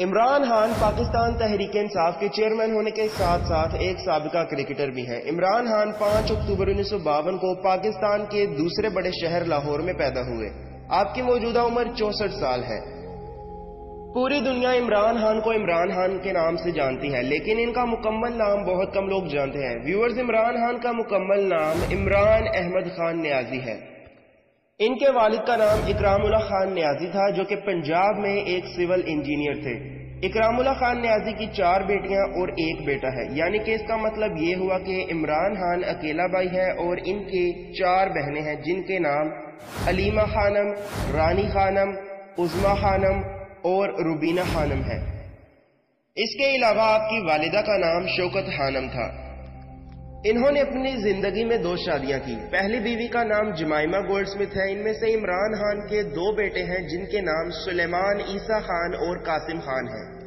عمران خان پاکستان تحریک انصاف کے چیئرمین ہونے کے ساتھ ساتھ ایک سابقہ کرکٹر بھی ہیں۔ عمران خان پانچ اکتوبر انیس سو باون کو پاکستان کے دوسرے بڑے شہر لاہور میں پیدا ہوئے۔ آپ کی موجودہ عمر چونسٹھ سال ہے۔ پوری دنیا عمران خان کو عمران خان کے نام سے جانتی ہے، لیکن ان کا مکمل نام بہت کم لوگ جانتے ہیں۔ ویورز، عمران خان کا مکمل نام عمران احمد خان نیازی ہے۔ ان کے والد کا نام اکرام اللہ خان نیازی تھا، جو کہ پنجاب میں ایک سول انجینئر تھے۔ اکرام اللہ خان نیازی کی چار بیٹیاں اور ایک بیٹا ہے۔ یعنی کہ اس کا مطلب یہ ہوا کہ عمران خان اکیلا بھائی ہے اور ان کے چار بہنیں ہیں، جن کے نام علیمہ خانم، رانی خانم عزما خانم اور روبینہ خانم ہے اس کے علاوہ آپ کی والدہ کا نام شوکت خانم تھا۔ انہوں نے اپنی زندگی میں دو شادیاں کی۔ پہلی بیوی کا نام جمائمہ گولڈ سمتھ ہے ان میں سے عمران خان کے دو بیٹے ہیں، جن کے نام سلیمان، عیسیٰ خان اور قاسم خان ہیں۔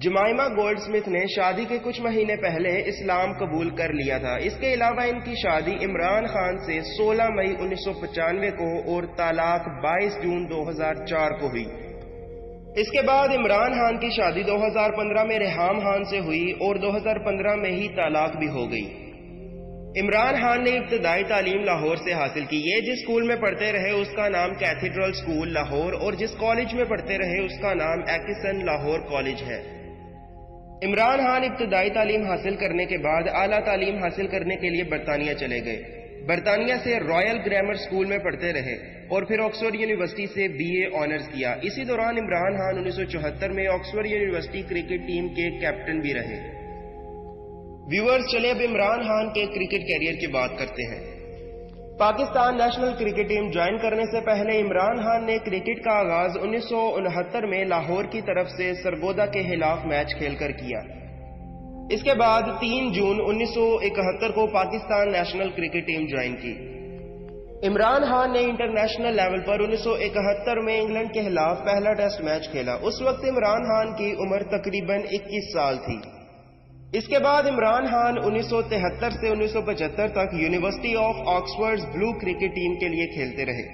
جمائمہ گولڈ سمتھ نے شادی کے کچھ مہینے پہلے اسلام قبول کر لیا تھا۔ اس کے علاوہ ان کی شادی عمران خان سے سولہ مئی انیس سو پچانوے کو اور طلاق بائیس جون دو ہزار چار کو ہوئی۔ اس کے بعد عمران خان کی شادی دو ہزار پندرہ میں ریحام خان سے ہوئی اور دو ہزار پندرہ میں ہی طلاق بھی ہو گئی۔ عمران خان نے ابتدائی تعلیم لاہور سے حاصل کی یہ جس اسکول میں پڑھتے رہے اس کا نام کیتھیڈرل اسکول لاہور اور جس کالج میں پڑھتے رہے اس کا نام ایکسن لاہور کالج ہے۔ عمران خان ابتدائی تعلیم حاصل کرنے کے بعد اعلیٰ تعلیم حاصل کرنے کے لیے برطانیہ چلے گئے۔ برطانیہ سے رائل گرامر سکول میں پڑھتے رہے۔ اور پھر آکسفورڈ یونیورسٹی سے بی اے آنرز کیا۔ اسی دوران عمران خان انیس سو چوہتر میں آکسفورڈ یونیورسٹی کرکٹ ٹیم کے کیپٹن بھی رہے۔ ویورز چلے اب عمران خان کے کرکٹ کیریئر کی بات کرتے ہیں۔ Pakistan national cricket team join کرنے سے پہلے عمران خان نے کرکٹ کا آغاز انیس سو انہتر میں لاہور کی طرف سے سرگودا کے خلاف میچ کھیل کر کیا۔ اس کے بعد تین جون انیس سو اکہتر کو Pakistan national cricket team join کی۔ عمران خان نے انٹرنیشنل لیول پر انیس سو اکہتر میں انگلینڈ کے خلاف پہلا ٹیسٹ میچ کھیلا۔ اس وقت عمران خان کی عمر تقریباً اکیس سال تھی۔ اس کے بعد عمران خان انیس سو تہتر سے انیس سو پچہتر تک university of Oxford blue cricket team کے لیے کھیلتے رہے۔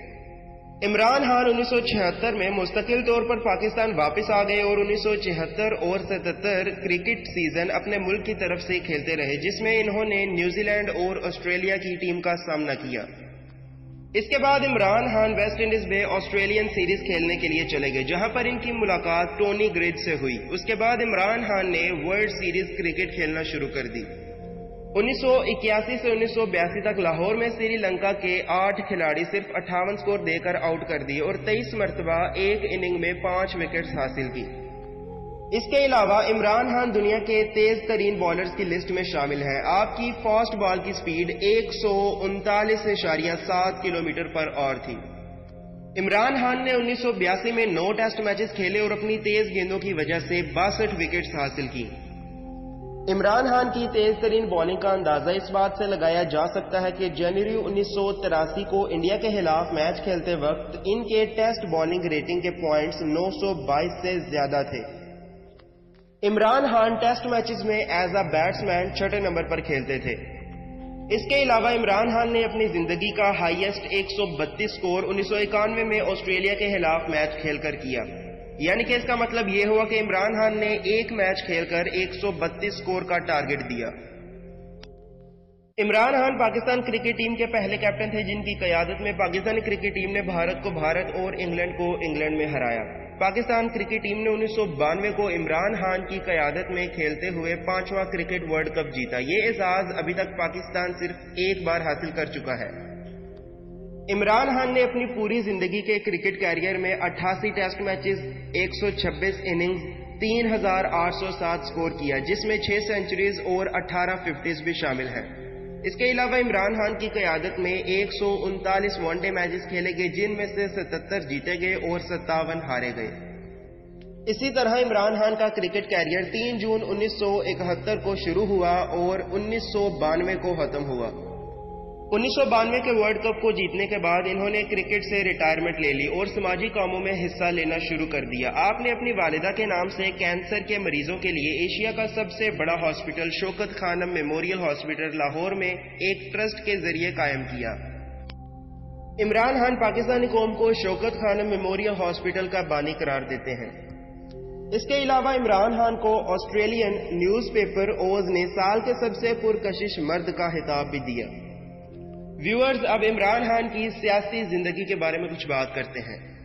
عمران خان انیس سو چھہتر میں مستقل طور پر پاکستان واپس آ گئے اور انیس سو چھہتر اور ستتر کرکٹ سیزن اپنے ملک کی طرف سے کھیلتے رہے، جس میں انہوں نے نیوزی لینڈ اور آسٹریلیا کی ٹیم کا سامنا کیا۔ اس کے بعد عمران خان ویسٹ انڈیز میں آسٹریلین سیریز کھیلنے کے لیے چلے گئے، جہاں پر ان کی ملاقات ٹونی گریج سے ہوئی۔ اس کے بعد عمران خان نے ورلڈ سیریز کرکٹ کھیلنا شروع کر دی۔ انیس سو اکیاسی سے انیس سو بیاسی تک لاہور میں سری لنکا کے آٹھ کھلاڑی صرف اٹھاون سکور دے کر آؤٹ کر دیے اور تیئیس مرتبہ ایک اننگ میں پانچ وکٹس حاصل کی۔ اس کے علاوہ عمران خان دنیا کے تیز ترین بالرز کی لسٹ میں شامل ہے آپ کی فاسٹ بال کی سپیڈ ایک سو انتالیس اشاریہ سات کلو میٹر پر اور تھی۔ عمران خان نے انیس سو بیاسی میں نو ٹیسٹ میچز کھیلے اور اپنی تیز گیندوں کی وجہ سے باسٹھ وکٹس حاصل کی۔ عمران خان کی تیز ترین بالنگ کا اندازہ اس بات سے لگایا جا سکتا ہے کہ جنوری انیس سو تراسی کو انڈیا کے خلاف میچ کھیلتے وقت ان کے ٹیسٹ بالنگ ریٹنگ کے پوائنٹس نو سو بائیس سے زیادہ تھے۔ عمران خان ٹیسٹ میچز میں ایز اے بیٹس مین چھٹے نمبر پر کھیلتے تھے۔ اس کے علاوہ عمران خان نے اپنی زندگی کا ہائیسٹ ایک سو بتیس اسکور انیس سو اکانوے میں آسٹریلیا کے خلاف میچ کھیل کر کیا۔ یعنی کہ اس کا مطلب یہ ہوا کہ عمران خان نے ایک میچ کھیل کر ایک سو بتیس اسکور کا ٹارگٹ دیا۔ عمران خان پاکستان کرکٹ ٹیم کے پہلے کیپٹن تھے جن کی قیادت میں پاکستانی کرکٹ ٹیم نے بھارت کو بھارت اور انگلینڈ کو انگلینڈ میں ہرایا۔ پاکستان کرکٹ ٹیم نے انیس سو بانوے کو عمران خان کی قیادت میں کھیلتے ہوئے پانچواں کرکٹ ورلڈ کپ جیتا۔ یہ اعزاز ابھی تک پاکستان صرف ایک بار حاصل کر چکا ہے۔ عمران خان نے اپنی پوری زندگی کے کرکٹ کیریئر میں اٹھاسی ٹیسٹ میچز، ایک سو چھبیس اننگز، تین ہزار آٹھ سو سات سکور کیا، جس میں چھ سینچریز اور اٹھارہ ففٹیز بھی شامل ہیں۔ اس کے علاوہ عمران خان کی قیادت میں ایک سو انتالیس ون ڈے میچز کھیلے گئے، جن میں سے ستتر جیتے گئے اور ستاون ہارے گئے۔ اسی طرح عمران خان کا کرکٹ کیریئر تین جون انیس سو اکہتر کو شروع ہوا اور انیس سو بانوے کو ختم ہوا۔ انیس سو بانوے کے ورلڈ کپ کو جیتنے کے بعد انہوں نے کرکٹ سے ریٹائرمنٹ لے لی اور سماجی کاموں میں حصہ لینا شروع کر دیا۔ آپ نے اپنی والدہ کے نام سے کینسر کے مریضوں کے لیے ایشیا کا سب سے بڑا ہاسپٹل شوکت خانم میموریل ہاسپٹل لاہور میں ایک ٹرسٹ کے ذریعے قائم کیا۔ عمران خان پاکستانی قوم کو شوکت خانم میموریل ہاسپٹل کا بانی قرار دیتے ہیں۔ اس کے علاوہ عمران خان کو آسٹریلین نیوز پیپر اوز نے سال کے سب سے پرکشش مرد کا خطاب بھی دیا۔ ویورز اب عمران خان کی سیاسی زندگی کے بارے میں کچھ بات کرتے ہیں۔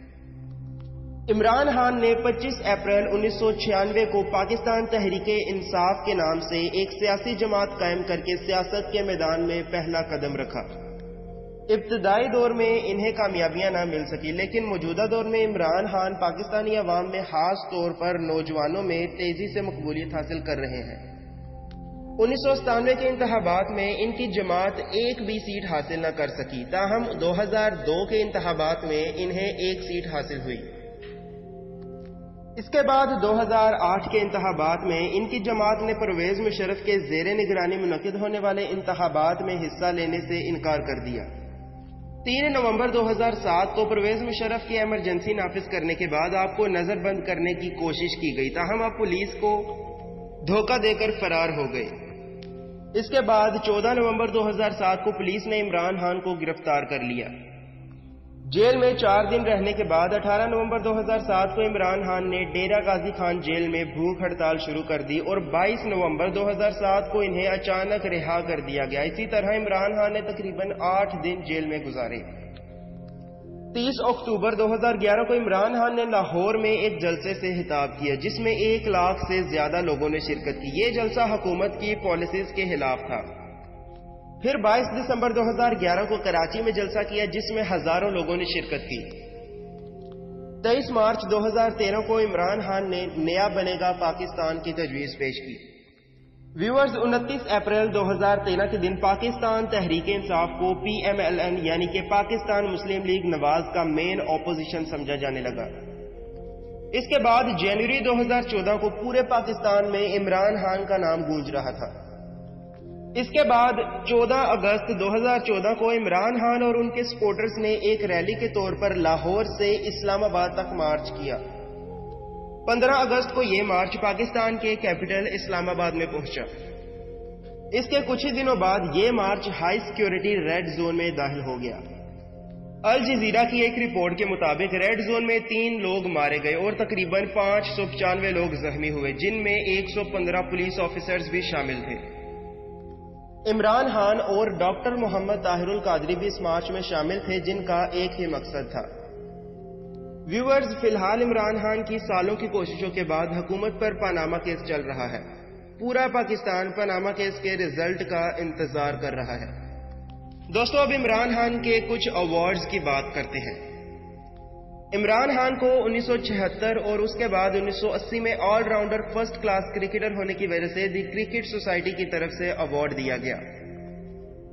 عمران خان نے پچیس اپریل انیس سو چھیانوے کو پاکستان تحریک انصاف کے نام سے ایک سیاسی جماعت قائم کر کے سیاست کے میدان میں پہلا قدم رکھا۔ ابتدائی دور میں انہیں کامیابیاں نہ مل سکی لیکن موجودہ دور میں عمران خان پاکستانی عوام میں خاص طور پر نوجوانوں میں تیزی سے مقبولیت حاصل کر رہے ہیں۔ انیس سو ستانوے کے انتخابات میں ان کی جماعت ایک بھی سیٹ حاصل نہ کر سکی، تاہم دو ہزار دو کے انتخابات میں انہیں ایک سیٹ حاصل ہوئی۔ اس کے بعد دو ہزار آٹھ کے انتخابات میں ان کی جماعت نے پرویز مشرف کے زیر نگرانی منعقد ہونے والے انتخابات میں حصہ لینے سے انکار کر دیا۔ تین نومبر دو ہزار سات کو پرویز مشرف کی ایمرجنسی نافذ کرنے کے بعد آپ کو نظر بند کرنے کی کوشش کی گئی، تاہم آپ پولیس کو دھوکہ دے کر فرار ہو گئے۔ اس کے بعد چودہ نومبر دو ہزار سات کو پولیس نے عمران خان کو گرفتار کر لیا۔ جیل میں چار دن رہنے کے بعد اٹھارہ نومبر دو ہزار سات کو عمران خان نے ڈیرا غازی خان جیل میں بھوک ہڑتال شروع کر دی اور بائیس نومبر دو ہزار سات کو انہیں اچانک رہا کر دیا گیا۔ اسی طرح عمران خان نے تقریباً آٹھ دن جیل میں گزارے۔ تیس اکتوبر دو ہزار گیارہ کو عمران خان نے لاہور میں ایک جلسے سے خطاب کیا، جس میں ایک لاکھ سے زیادہ لوگوں نے شرکت کی۔ یہ جلسہ حکومت کی پالیسیز کے خلاف تھا۔ پھر بائیس دسمبر دو ہزار گیارہ کو کراچی میں جلسہ کیا، جس میں ہزاروں لوگوں نے شرکت کی۔ تیئیس مارچ دو ہزار تیرہ کو عمران خان نے نیا بنے گا پاکستان کی تجویز پیش کی۔ ویورز انتیس اپریل دو ہزار تیرہ کے دن پاکستان تحریک انصاف کو پی ایم ایل این یعنی کہ پاکستان مسلم لیگ نواز کا مین اپوزیشن سمجھا جانے لگا۔ اس کے بعد جنوری دو ہزار چودہ کو پورے پاکستان میں عمران خان کا نام گونج رہا تھا۔ اس کے بعد چودہ اگست دو ہزار چودہ کو عمران خان اور ان کے سپورٹرز نے ایک ریلی کے طور پر لاہور سے اسلام آباد تک مارچ کیا۔ پندرہ اگست کو یہ مارچ پاکستان کے کیپٹل اسلام آباد میں پہنچا۔ اس کے کچھ ہی دنوں بعد یہ march high security red zone میں داخل ہو گیا۔ الجزیرہ کی ایک رپورٹ کے مطابق ریڈ زون میں تین لوگ مارے گئے اور تقریباً پانچ سو پچانوے لوگ زخمی ہوئے، جن میں ایک سو پندرہ پولیس آفیسرز بھی شامل تھے۔ عمران خان اور ڈاکٹر محمد طاہر القادری بھی اس مارچ میں شامل تھے، جن کا ایک ہی مقصد تھا۔ ویورز فی الحال عمران خان کی سالوں کی کوششوں کے بعد حکومت پر پاناما کیس چل رہا ہے۔ پورا پاکستان پاناما کیس کے ریزلٹ کا انتظار کر رہا ہے۔ دوستو، اب عمران خان کے کچھ ایوارڈز کی بات کرتے ہیں۔ عمران خان کو انیس سو چھہتر اور اس کے بعد انیس سو اسی میں all rounder first class cricketer ہونے کی وجہ سے دی کرکٹ سوسائٹی کی طرف سے ایوارڈ دیا گیا۔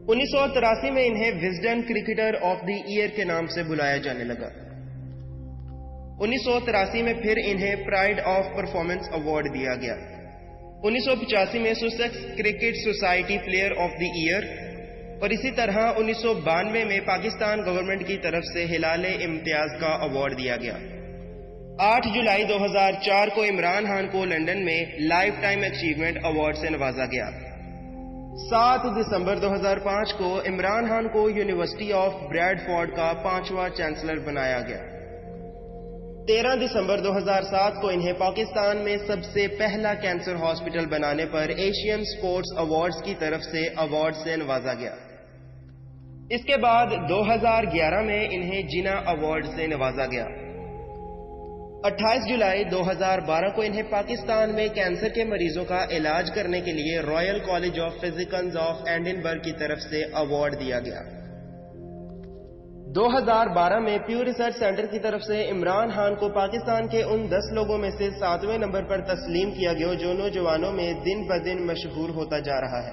انیس سو تراسی میں انہیں Wisden cricketer of the year کے نام سے بلایا جانے لگا۔ انیس سو تراسی میں پھر انہیں پرائڈ آف پرفارمنس ایوارڈ دیا گیا۔ انیس سو پچاسی میں Sussex cricket society player of the year. اور اسی طرح انیس سو بانوے میں پاکستان گورنمنٹ کی طرف سے ہلال امتیاز کا ایوارڈ دیا گیا۔ آٹھ جولائی دو ہزار چار کو عمران خان کو لنڈن میں لائف ٹائم اچیومنٹ ایوارڈ سے نوازا گیا۔ سات دسمبر دو ہزار پانچ کو عمران خان کو یونیورسٹی آف بریڈ فورڈ کا پانچواں چانسلر بنایا گیا۔ تیرہ دسمبر دو ہزار سات کو انہیں پاکستان میں سب سے پہلا کینسر ہاسپٹل بنانے پر ایشین سپورٹس ایوارڈز کی طرف سے ایوارڈ سے نوازا گیا۔ اس کے بعد دو ہزار گیارہ میں انہیں جنا ایوارڈ سے نوازا گیا۔ اٹھائیس جولائی دو ہزار بارہ کو انہیں پاکستان میں کینسر کے مریضوں کا علاج کرنے کے لیے Royal College of Physicians of Edinburgh کی طرف سے ایوارڈ دیا گیا۔ دو ہزار بارہ میں پیو ریسرچ سینٹر کی طرف سے عمران خان کو پاکستان کے ان دس لوگوں میں سے ساتویں نمبر پر تسلیم کیا گیا جو نوجوانوں میں دن بدن مشہور ہوتا جا رہا ہے۔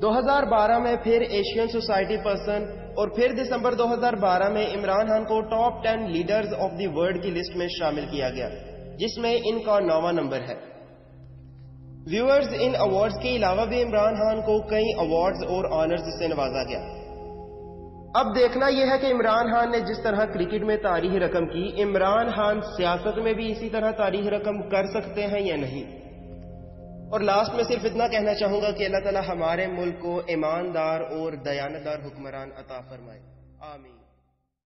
دو ہزار بارہ میں پھر ایشین سوسائٹی پرسن اور پھر دسمبر دو ہزار بارہ میں عمران خان کو top ten leaders of the world کی لسٹ میں شامل کیا گیا، جس میں ان کا نواں نمبر ہے۔ ویورز ان ایوارڈز کے علاوہ بھی عمران خان کو کئی ایوارڈز اور آنرز سے نوازا گیا۔ اب دیکھنا یہ ہے کہ عمران خان نے جس طرح کرکٹ میں تاریخ رقم کی، عمران خان سیاست میں بھی اسی طرح تاریخ رقم کر سکتے ہیں یا نہیں؟ اور لاسٹ میں صرف اتنا کہنا چاہوں گا کہ اللہ تعالی ہمارے ملک کو ایماندار اور دیانتدار حکمران عطا فرمائے۔ آمین۔